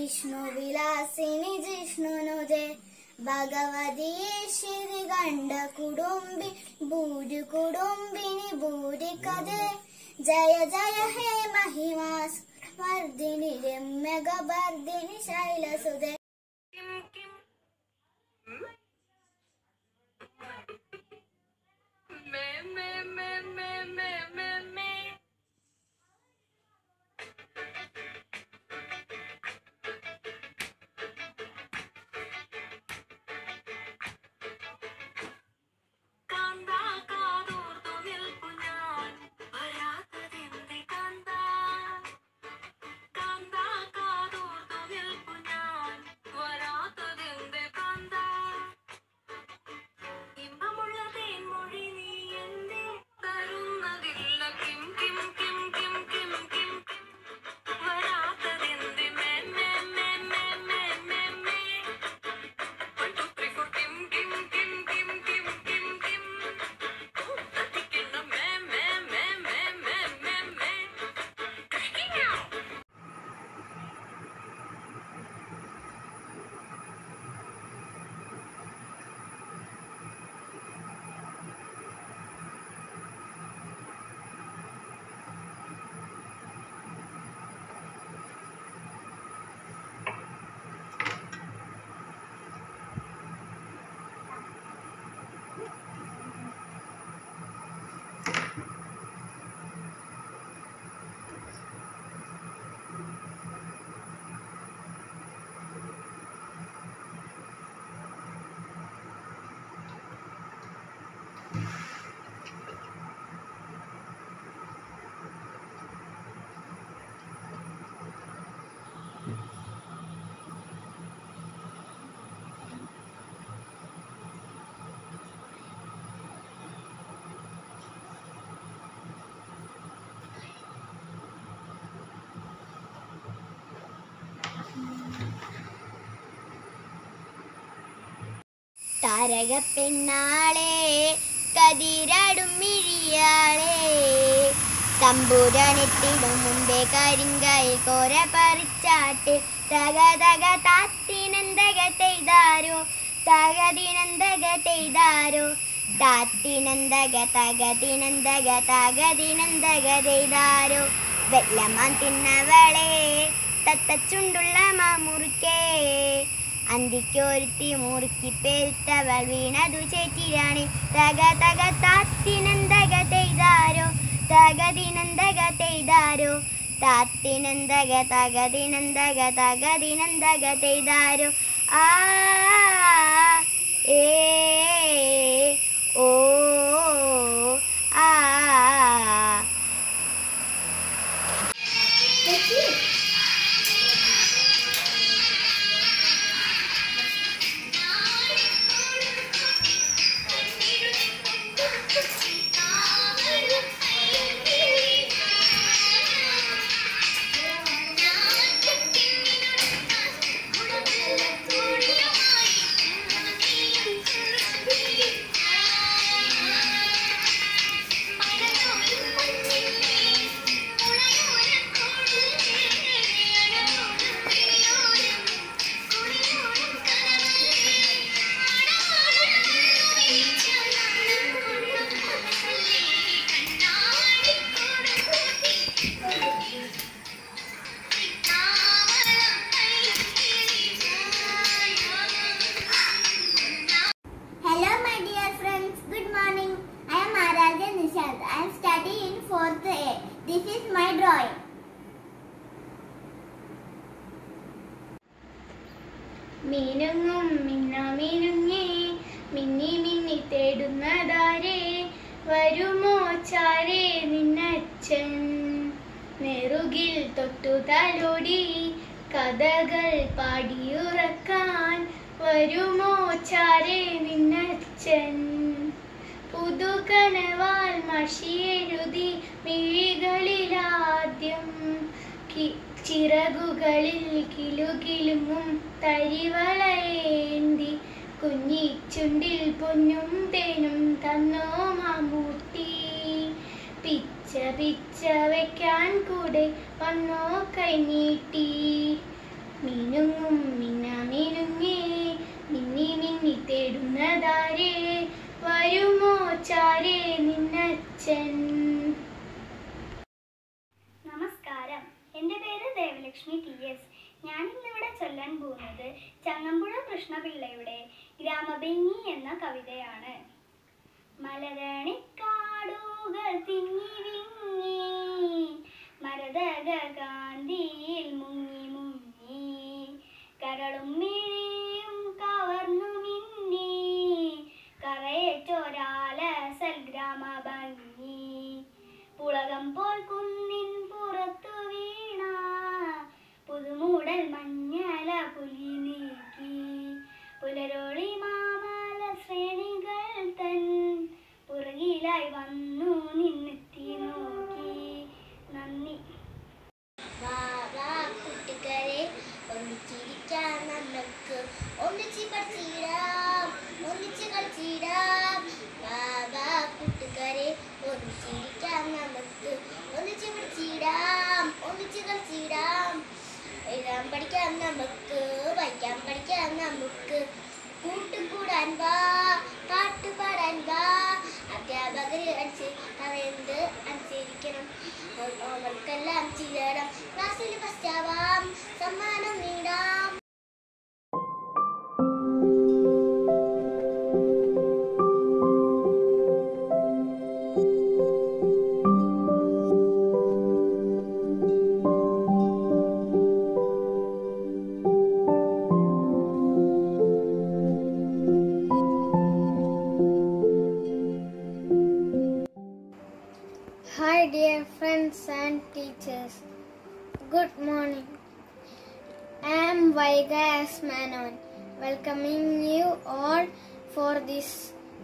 വാസി വിഷ്ണു വിലാസിനി ജിഷ്ണുനുദേ ഭഗവതിയെ ശ്രീ കണ്ട കുടുംബി ഭൂരി കുടുംബിനി ഭൂരി കഥേ ജയ ജയ ഹേ Mahima's വർദ്ധിനി രമ്യകബർദിനി ശൈലസുതേ Kim Kim ഉം? മേ മേ മേ താരക പെണ്ണാളെ കതിരടും മിഴിയാളെ. തമ്പുരാനെത്തിടും മുമ്പേ കരിങ്കൈ കോര പറിച്ചാട്ട്. തക തക താത്തിനന്തക തെയ്താരോ തകതിനന്തക തെയ്താരോ. താത്തിനന്തക തകതിനന്തക തകതിനന്തക തെയ്താരോ. വെള്ളമാൻ തിന്നവളെ തത്തച്ചുണ്ടുള്ള മാമുറുക്കേ. അന്തിക്കൊരുത്തി മുറുക്കി പെരുത്തവൾ വീണതു ചേറ്റിരാണി. തക തക താത്തിനന്തക തെയ്താരോ? തകതിനന്തക തെയ്താരോ? താത്തിനന്തക തകതിനന്തക തകതിനന്തക തെയ്താരോ? ആ ഏ നെറുകിൽ തൊട്ടു തലോടി കഥകൾ പാടിയുറക്കാൻ വരുമോ ചാരേ നിന്നച്ഛൻ? പുതുകനവാൽ മഷിയെഴുതി മിഴികളിലാദ്യം ചിറകുകളിൽ കിലുകിലുങ്ങും തരിവളയേന്തി കുഞ്ഞിച്ചുണ്ടിൽ പൊന്നും തേനും തന്നോ മാമൂട്ടി പിച്ച വയ്ക്കാൻ കൂടെ വന്നോ കൈനീട്ടി മിനുങ്ങും മിന്ന മിനുങ്ങേ മിന്നി മിന്നി തേടുന്നതാരേ വരുമോ ചാരേ നിന്നച്ഛൻ. നമസ്കാരം. എന്റെ പേര് ദേവലക്ഷ്മി ടി എസ്. ഞാൻ ഇന്നിവിടെ ചൊല്ലാൻ പോകുന്നത് ചങ്ങമ്പുഴ കൃഷ്ണപിള്ളയുടെ ഗ്രാമഭംഗി എന്ന കവിതയാണ്. മലരണിക്കാടുകൾ തിങ്ങി വിങ്ങി മരതക കാന്തിയിൽ മുങ്ങി മുങ്ങി കരളും മിഴിയും കവർന്നു മിന്നി കറയേറ്റൊരാല സൽഗ്രാമ ഭംഗി. പുളകം പോൽ കുന്നിൻ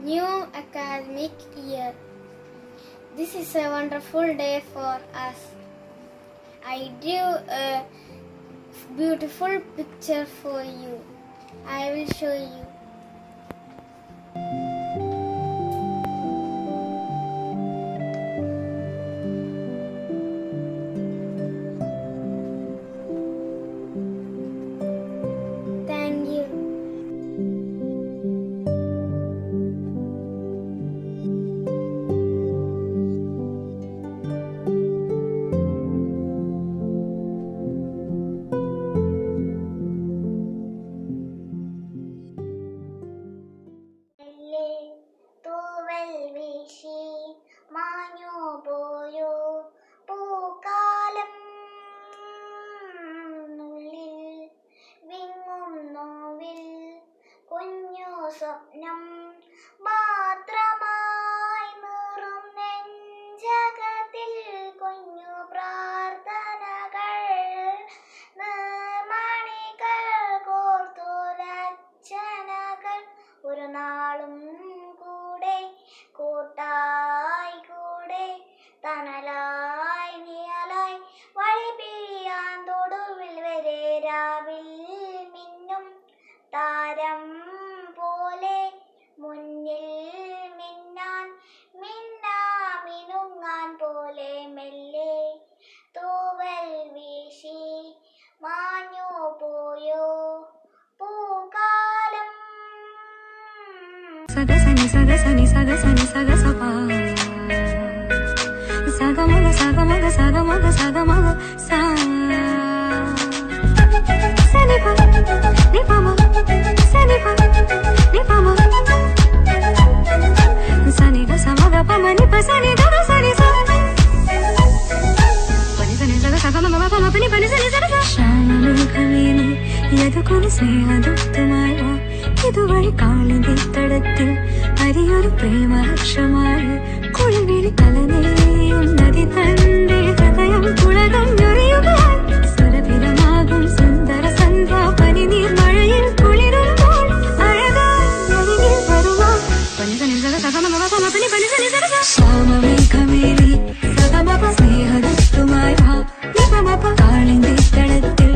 new academic year. This is a wonderful day for us. I drew a beautiful picture for you. I will show you. そう。saga sani saga sani saga sani saga sapa saga maga saga maga saga maga saga maga sa sani pa ni pa ma sani pa ni pa ma sani ga sa maga pa ma ni pa sani ga ga sani sa pani sani mama saga ma ma pa ma pani pani sani saga. sa shana kalini yadu kone sneha duttu mai പുതുവഴി കാളിന്റെ തടത്തിൽ അരിയൊരു പ്രേമഹർഷമായി കുളിവിളി കലനേയും നദി തന്റെ ഹൃദയം കുളകഞ്ഞൊറിയുക സ്വരഭിതമാകും സുന്ദര സന്ധ്യ പനിനീർ മഴയിൽ വരുവാ. കാളിന്റെ തടത്തിൽ